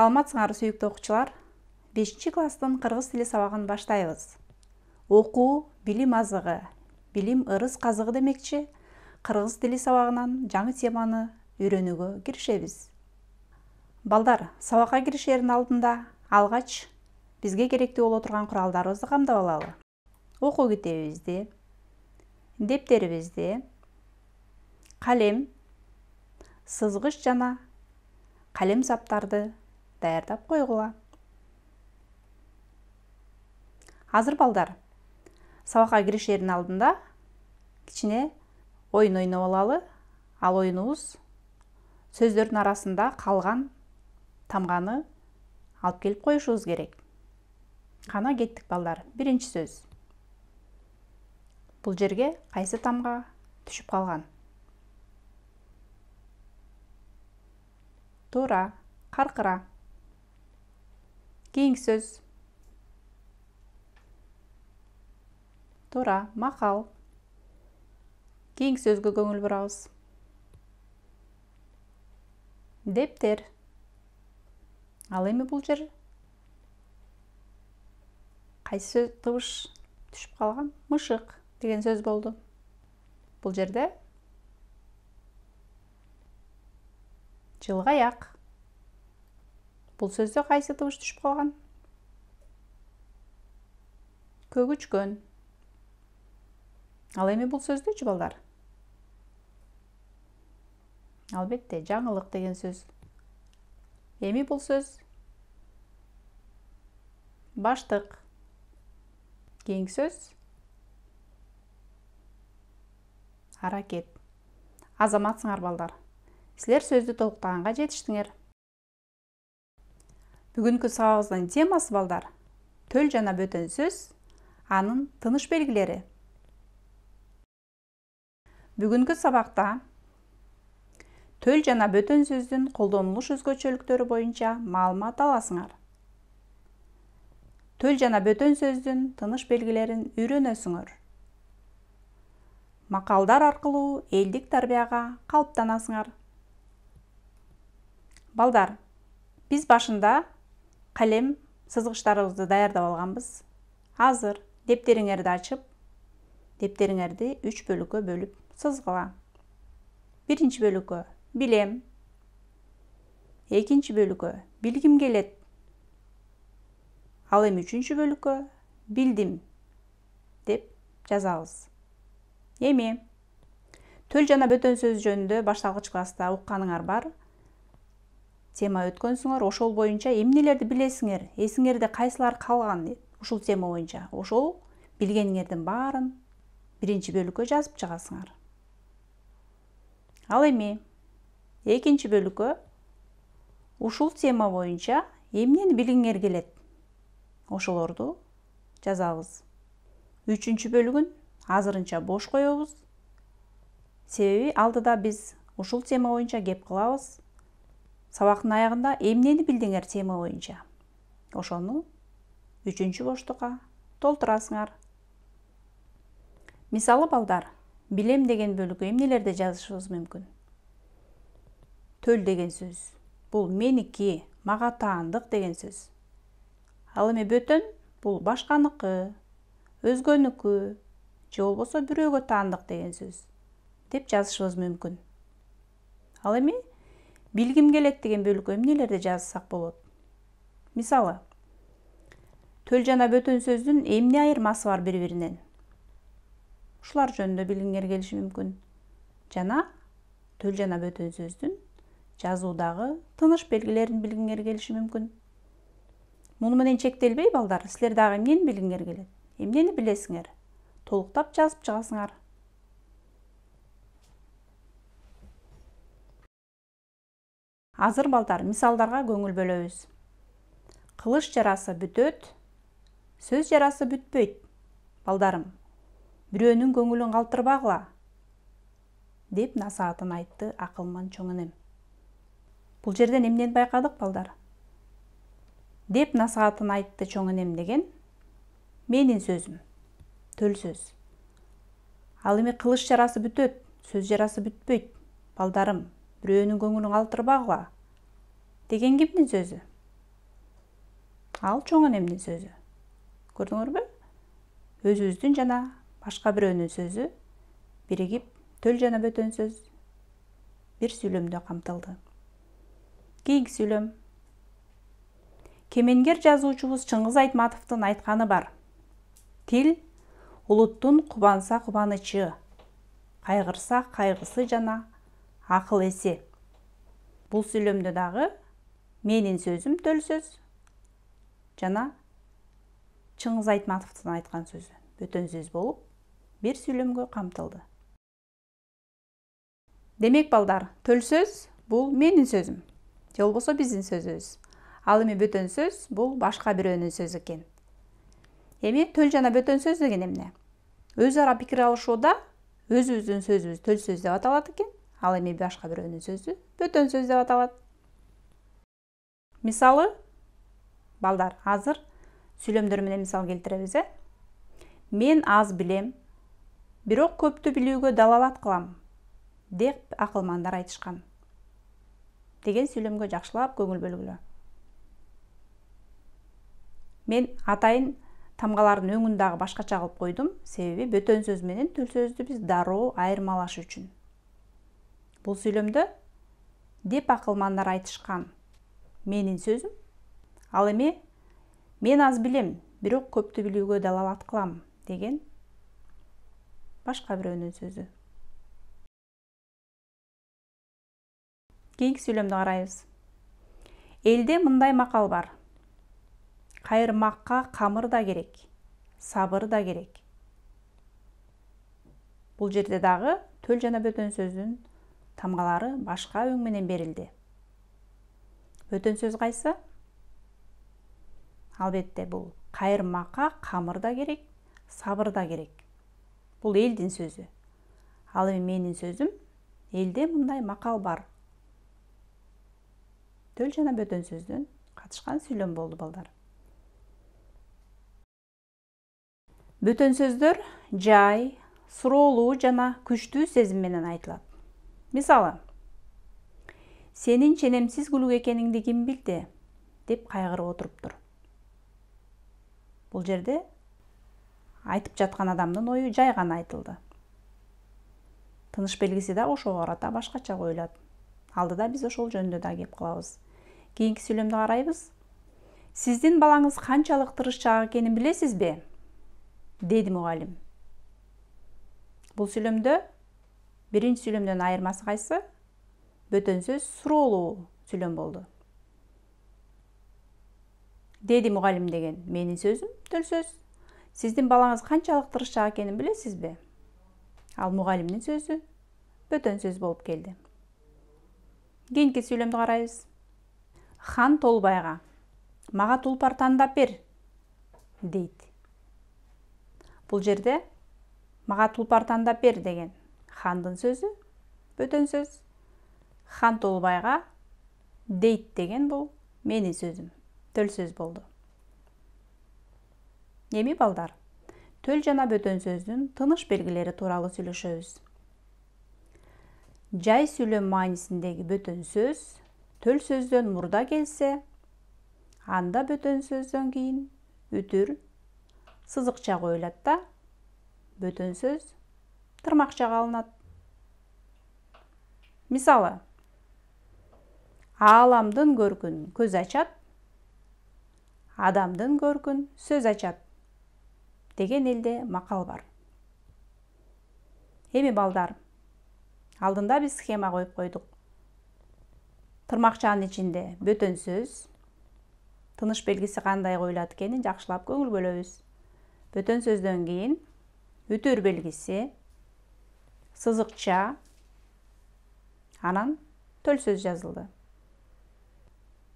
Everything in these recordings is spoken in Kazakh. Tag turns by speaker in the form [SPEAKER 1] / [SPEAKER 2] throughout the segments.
[SPEAKER 1] саламатсыңарбы сүйүктүү окуучулар бешинчи класстын кыргыз тили сабагын баштайбыз окуу билим азыгы билим ырыс казыгы демекчи кыргыз тили сабагынан жаңы теманы үйрөнүүгө киришебиз балдар сабакка киришердин алдында алгач бизге керектүү боло турган куралдарыбызды камдап алалы. Окуу китебибизди дептерибизди калем сызгыч жана калем саптарды даярдап койгула азыр балдар сабакка киришердин алдында кичине оюн ойноп алалы ал оюнубуз сөздөрдүн арасында калган тамганы алып келип коюшубуз керек. Кана кеттик балдар. Биринчи сөз. Бул жерге кайсы тамга түшүп калган туура каркыра кийинки сөз. Туура макал кийинки сөзгө көңүл бурабыз дептер. Ал эми бул жер кайсы табыш түшүп калган? Мышык деген сөз болду. Бул жерде жылгаяк бул сөздө кайсы табыш түшүп калган? Көгүчкөн. Ал эми бул сөздүчү балдар албетте жаңылык деген сөз. Эми бул сөз баштык. Кийинки сөз аракет. Азаматсыңар балдар. Силер сөздү толуктаганга жетиштиңер бүгүнкү сабагыбыздын темасы балдар төл жана бөтөн сөз анын тыныш белгилери бүгүнкү сабакта төл жана бөтөн сөздүн колдонулуш өзгөчөлүктөрү боюнча маалымат аласыңар. Төл жана бөтөн сөздүн тыныш белгилерин үйрөнөсүңөр макалдар аркылуу элдик тарбияга калыптанасыңар балдар биз башында калем сызгычтарыбызды даярдап алганбыз. Азыр дептериңерди ачып дептериңерди үч бөлүккө бөлүп сызгыла. Биринчи бөлүккө билем. Экинчи бөлүккө билгим келет. Ал эми үчүнчү бөлүккө билдим деп жазабыз. Эми төл жана бөтөн сөз жөнүндө башталгыч класста укканыңар бар тема өткөнсүңөр ошол боюнча эмнелерди билесиңер эсиңерде кайсылар калган? Ушул тема боюнча ошол билгениңердин баарын биринчи бөлүккө жазып чыгасыңар. Ал эми экинчи бөлүккө ушул тема боюнча эмнени билгиңер келет? Ошолорду жазабыз. Үчүнчү бөлүгүн азырынча бош коебуз. Себеби алдыда биз ушул тема боюнча кеп кылабыз сабактын аягында эмнени билдиңер тема боюнча? Ошону үчүнчү боштукка толтурасыңар. Мисалы балдар билем деген бөлүккө эмнелерди жазышыбыз мүмкүн? Төл деген сөз бул меники мага таандык деген сөз. Ал эми бөтөн бул башканыкы өзгөнүкү же болбосо бирөөгө таандык деген сөз деп жазышыбыз мүмкүн. Ал эми билгим келет деген бөлүккө эмнелерди жазсак болот мисалы төл жана бөтөн сөздүн эмне айырмасы бар бири биринен ушулар жөнүндө билгиңер келиши мүмкүн жана төл жана бөтөн сөздүн жазуудагы тыныш белгилерин билгиңер келиши мүмкүн муну менен чектелбей балдар силер дагы эмнени билгиңер келет эмнени билесиңер толуктап жазып чыгасыңар азыр балдар мисалдарга көңүл бөлөбүз. Кылыч жарасы бүтөт сөз жарасы бүтпөйт балдарым. Бирөөнүн көңүлүн калтырбагыла деп насаатын айтты акылман чоң энем бул жерден эмнени байкадык балдар? Деп насаатын айтты чоң энем деген менин сөзүм төл сөз. Ал эми кылыч жарасы бүтөт сөз жарасы бүтпөйт балдарым. Бирөөнүн көңүлүн калтырбагыла. Деген кимдин сөзү? Ал чоң энемдин сөзү. Көрдүңөрбү? Өзүбүздүн жана башка бирөөнүн сөзү биригип төл жана бөтөн сөз бир сүйлөмдө камтылды. Кийинки сүйлөм. Кемеңгер жазуучубуз чыңгыз айтматовдун айтканы бар. Тил улуттун кубанса кубанычы кайгырса кайгысы жана акыл эси бул сүйлөмдө дагы менин сөзүм төл сөз. Жана чыңгыз айтматовдун айткан сөзү бөтөн сөз болуп бир сүйлөмгө камтылды демек балдар төл сөз бул менин сөзүм же болбосо биздин сөзүбүз ал эми бөтөн сөз бул башка бирөөнүн сөзү экен эми төл жана бөтөн сөз деген эмне өз ара пикир алышууда өзүбүздүн сөзүбүз төл сөз деп аталат экен ал эми башка бирөөнүн сөзү бөтөн сөз деп аталат. Мисалы балдар азыр сүйлөмдөр менен мисал келтиребиз э? Мен аз билем бирок көптү билүүгө далалат кылам деп акылмандар айтышкан. Деген сүйлөмгө жакшылап көңүл бөлгүлө. Мен атайын тамгалардын өңүн дагы башкача кылып койдум. Себеби бөтөн сөз менен төл сөздү биз дароо айырмалаш үчүн бул сүйлөмдө деп акылмандар айтышкан менин сөзүм ал эми мен аз билем бирок көптү билүүгө далалат кылам деген башка бирөөнүн сөзү кийинки сүйлөмдү карайбыз элде мындай макал бар. Кайырмакка камыр да керек сабыр да керек. Бул жерде дагы төл жана бөтөн сөздүн тамгалары башка өң менен берилди бөтөн сөз кайсы албетте бул кайырмакка камыр да керек сабыр да керек. Бул элдин сөзү ал эми менин сөзүм элде мындай макал бар. Төл жана бөтөн сөздөн катышкан сүйлөм болду балдар. Бөтөн сөздөр жай суроолуу жана күчтүү сезим менен айтылат мисалы сенин ченемсиз күлүк экениңди ким билди деп кайгырып отуруптур бул жерде айтып жаткан адамдын ою жай гана айтылды. Тыныш белгиси да ошого карата башкача коюлат алдыда биз ошол жөнүндө да кеп кылабыз кийинки сүйлөмдү карайбыз сиздин балаңыз канчалык тырышчаак экенин билесизби деди мугалим бул сүйлөмдө биринчи сүйлөмдөн айырмасы кайсы бөтөн сөз суроолуу сүйлөм болду деди мугалим деген менин сөзүм төл сөз. Сиздин балаңыз канчалык тырышчаак экенин билесизби ал мугалимдин сөзү бөтөн сөз болуп келди кийинки сүйлөмдү карайбыз хан толбайга мага тулпар тандап бер дейт бул жерде мага тулпар тандап бер деген хандын сөзү бөтөн сөз. Хан толбайга дейт деген бул менин сөзүм төл сөз болду эми балдар төл жана бөтөн сөздүн тыныш белгилери тууралуу сүйлөшөбүз жай сүйлөм маанисиндеги бөтөн сөз төл сөздөн мурда келсе анда бөтөн сөздөн кийин үтүр сызыкча коюлат да бөтөн сөз тырмакчага алынат мисалы ааламдын көркүн көз ачат адамдын көркүн сөз ачат деген элде макал бар. Эми балдар алдында биз схема коюп койдук тырмакчанын ичинде бөтөн сөз тыныш белгиси кандай коюлат экенин жакшылап көңүл бөлөбүз бөтөн сөздөн кийин үтүр белгиси сызыкча анан төл сөз жазылды.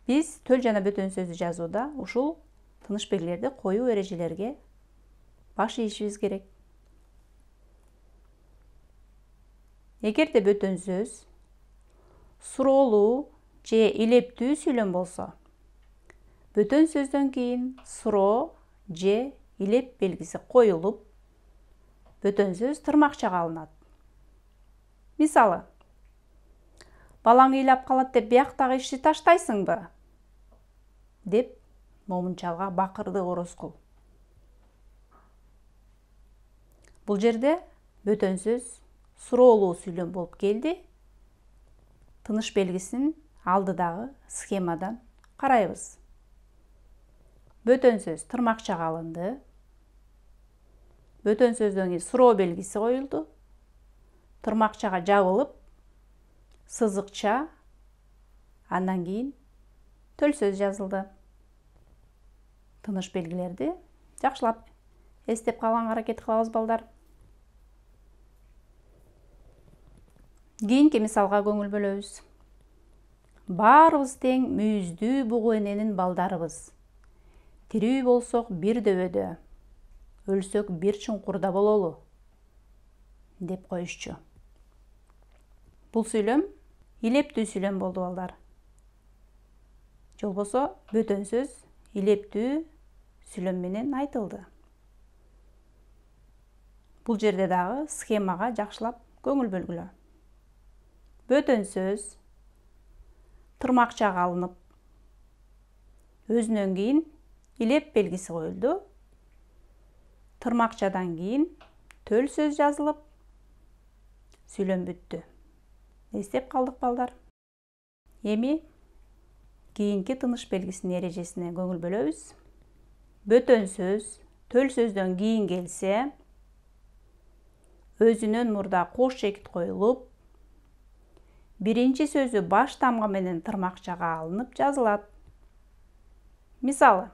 [SPEAKER 1] Биз төл жана бөтөн сөздү жазууда ушул тыныш белгилерди коюу эрежелерге баш ийишибиз керек. Эгерде бөтөн сөз суроолуу же илептүү сүйлөм болсо бөтөн сөздөн кийин суроо же илеп белгиси коюлуп бөтөн сөз тырмакчага алынат. Мисалы балаң ыйлап калат деп бияктагы ишти таштайсыңбы деп момунчалга бакырды ороскул бул жерде бөтөн сөз суроолуу сүйлөм болуп келди тыныш белгисин алдыдагы схемадан карайбыз бөтөн сөз тырмакчага алынды. Бөтөн сөздөн кийин суроо белгиси коюлду тырмакчага жабылып сызыкча андан кийин төл сөз жазылды. Тыныш белгилерди жакшылап эстеп калганга аракет кылабыз балдар. Кийинки мисалга көңүл бөлөбүз. Баарыбыз тең мүйүздүү бугу эненин балдарыбыз. Тирүү болсок бир дөбөдө өлсөк бир чуңкурда бололу деп коюшчу бул сүйлөм илептүү сүйлөм болду балдар. Же болбосо бөтөн сөз илептүү сүйлөм менен айтылды. Бул жерде дагы схемага жакшылап көңүл бөлгүлө бөтөн сөз тырмакчага алынып өзүнөн кийин илеп белгиси коюлду тырмакчадан кийин төл сөз жазылып сүйлөм бүттү эстеп калдык балдар. Эми кийинки тыныш белгисинин эрежесине көңүл бөлөбүз бөтөн сөз төл сөздөн кийин келсе өзүнөн мурда кош чекит коюлуп биринчи сөзү баш тамга менен тырмакчага алынып жазылат мисалы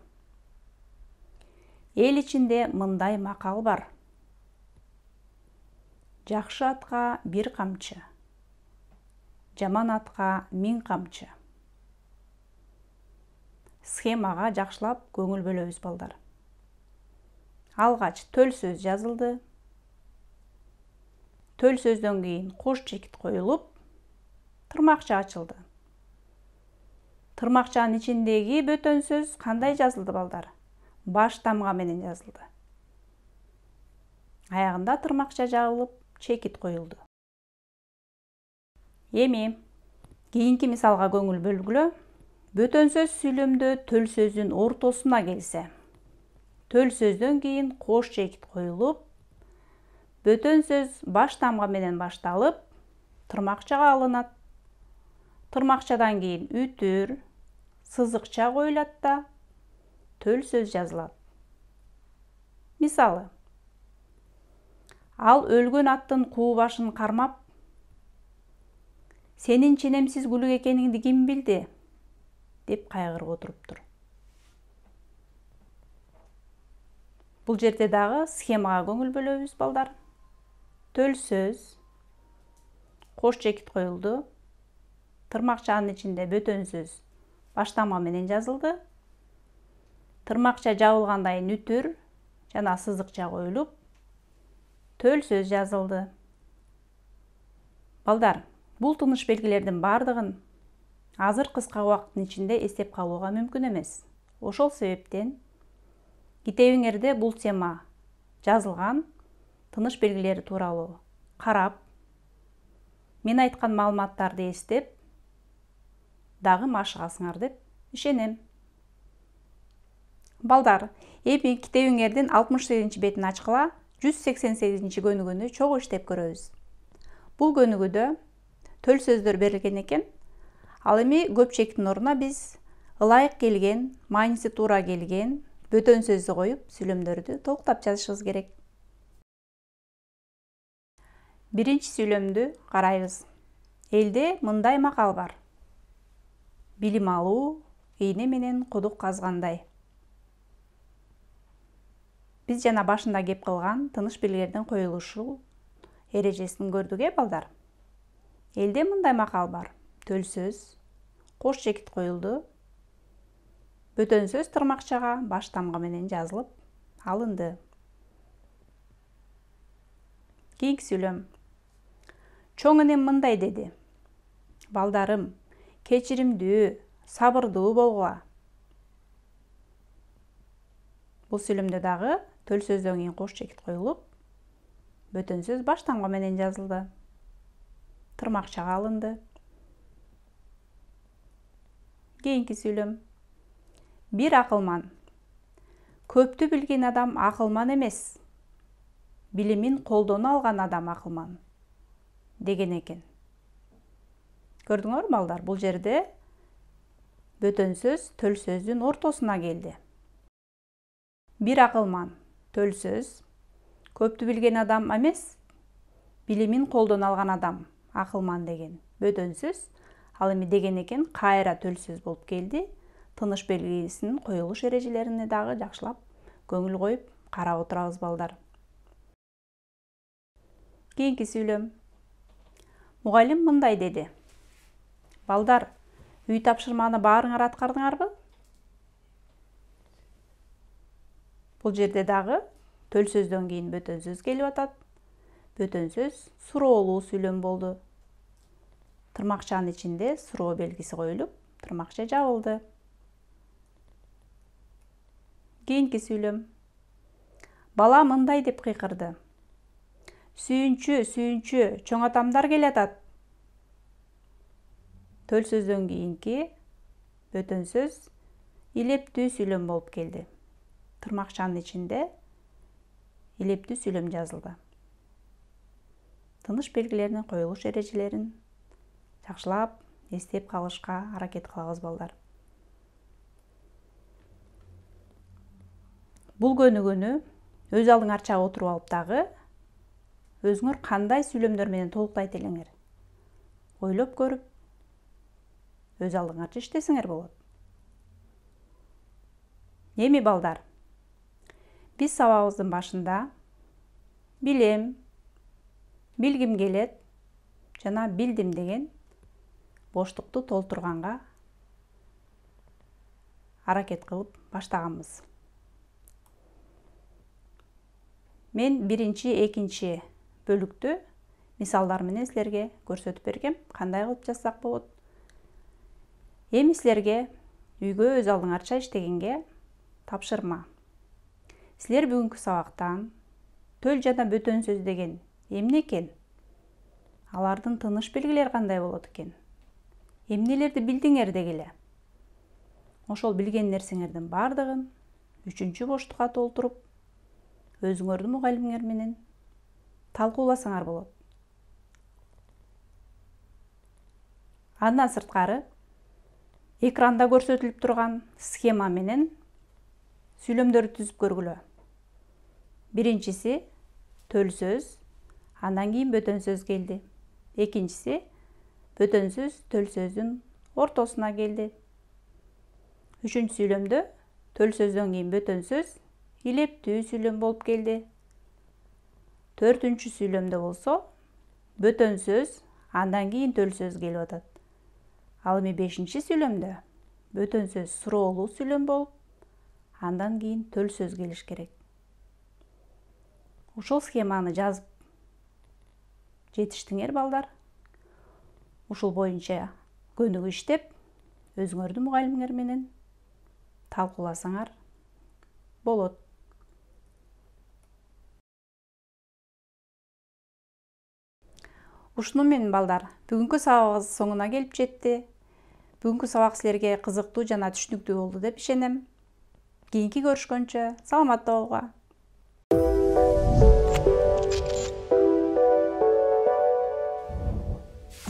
[SPEAKER 1] эл ичинде мындай макал бар. Жакшы атка бир камчы жаман атка миң камчы схемага жакшылап көңүл бөлөбүз балдар. Алгач төл сөз жазылды. Төл сөздөн кийин кош чекит коюлуп тырмакча ачылды тырмакчанын ичиндеги бөтөн сөз кандай жазылды балдар? Баш тамга менен жазылды. Аягында тырмакча жабылып чекит коюлду эми кийинки мисалга көңүл бөлгүлө бөтөн сөз сүйлөмдө төл сөздүн ортосуна келсе. Төл сөздөн кийин кош чекит коюлуп бөтөн сөз баш тамга менен башталып тырмакчага алынат тырмакчадан кийин үтүр сызыкча коюлат да төл сөз жазылат мисалы. Ал өлгөн аттын куу башын кармап сенин ченемсиз күлүк экениңди ким билди? Деп кайгырып отуруптур бул жерде дагы схемага көңүл бөлөбүз балдар. Төл сөз кош чекит коюлду. Тырмакчанын ичинде бөтөн сөз баштама менен жазылды. Тырмакча жабылгандан кийин үтүр жана сызыкча коюлуп төл сөз жазылды. Балдар бул тыныш белгилердин баардыгын азыр кыска убакыттын ичинде эстеп калууга мүмкүн эмес ошол себептен китебиңерде бул тема жазылган тыныш белгилери тууралуу карап мен айткан маалыматтарды эстеп дагы машыгасыңар деп ишенем. Балдар эми китебиңердин алтымыш сегизинчи бетин ачкыла жүз сексен сегизинчи көнүгүүнү чогуу иштеп көрөбүз. Төл сөздөр берилген экен. Ал эми көп чектин ордуна биз ылайык келген мааниси туура келген бөтөн сөздү коюп сүйлөмдөрдү толуктап жазышыбыз керек. Биринчи сүйлөмдү карайбыз. Элде мындай макал бар. Билим алуу ийне менен кудук казгандай. Биз жана башында кеп кылган тыныш белгилердин коюлушу эрежесин көрдүк э балдар элде мындай макал бар. Төл сөз кош чекит коюлду бөтөн сөз тырмакчага баш тамга менен жазылып алынды. Кийинки сүйлөм чоң энем мындай деди балдарым кечиримдүү сабырдуу болгула бул сүйлөмдө дагы төл сөздөн кийин кош чекит коюлуп бөтөн сөз баш тамга менен жазылды. Тырмакчага алынды. Кийинки сүйлөм бир акылман көптү билген адам акылман эмес билимин колдоно алган адам акылман деген экен көрдүңөрбү балдар бул жерде бөтөн сөз төл сөздүн ортосуна келди бир акылман төл сөз. Көптү билген адам эмес билимин колдоно алган адам акылман деген бөтөн сөз ал эми деген экен кайра төл сөз болуп келди тыныш белгисинин коюлуш эрежелерине дагы жакшылап көңүл коюп карап отурабыз балдар. Кийинки сүйлөм мугалим мындай деди балдар үй тапшырманы баарыңар аткардыңарбы бул жерде дагы төл сөздөн кийин бөтөн сөз келип атат бөтөн сөз суроолуу сүйлөм болду. Тырмакчанын ичинде суроо белгиси коюлуп тырмакча жабылды. Кийинки сүйлөм. Бала мындай деп кыйкырды. Сүйүнчү сүйүнчү чоң атамдар келатат төл сөздөн кийинки бөтөн сөз илептүү сүйлөм болуп келди. Тырмакчанын ичинде илептүү сүйлөм жазылды. Тыныш белгилеринин коюлуш эрежелерин жакшылап эстеп калышка аракет кылабыз балдар. Бул көнүгүүнү өз алдыңарча отуруп алып дагы өзүңөр кандай сүйлөмдөр менен толуктайт элеңер ойлоп көрүп өз алдыңарча иштесеңер болот эми балдар? Биз сабагыбыздын башында билем билгим келет жана билдим деген боштукту толтурганга аракет кылып баштаганбыз. Мен биринчи экинчи бөлүктү мисалдар менен силерге көрсөтүп бергем кандай кылып жазсак болот? Эми силерге үйгө өз алдыңарча иштегенге тапшырма. Силер бүгүнкү сабактан төл жана бөтөн сөз деген эмне экен алардын тыныш белгилери кандай болот экен эмнелерди билдиңер дегиле ошол билген нерсеңердин баардыгын үчүнчү боштукка толтуруп өзүңөрдүн мугалимиңер менен талкууласаңар болот андан сырткары экранда көрсөтүлүп турган схема менен сүйлөмдөрдү түзүп көргүлө биринчиси төл сөз андан кийин бөтөн сөз келди. Экинчиси бөтөн сөз төл сөздүн ортосуна келди. Үчүнчү сүйлөмдө төл сөздөн кийин бөтөн сөз илептүү сүйлөм болуп келди. Төртүнчү сүйлөмдө болсо бөтөн сөз андан кийин төл сөз келип атат. Ал эми бешинчи сүйлөмдө бөтөн сөз суроолуу сүйлөм болуп андан кийин төл сөз келиш керек. Ушул схеманы жазып жетиштиңер балдар. Ушул боюнча көнүгүү иштеп өзүңөрдүн мугалимиңер менен талкууласаңар болот. Ушуну менен балдар бүгүнкү сабагыбыз соңуна келип жетти. Бүгүнкү сабак силерге кызыктуу жана түшүнүктүү болду деп ишенем. Кийинки көрүшкөнчө саламатта болгула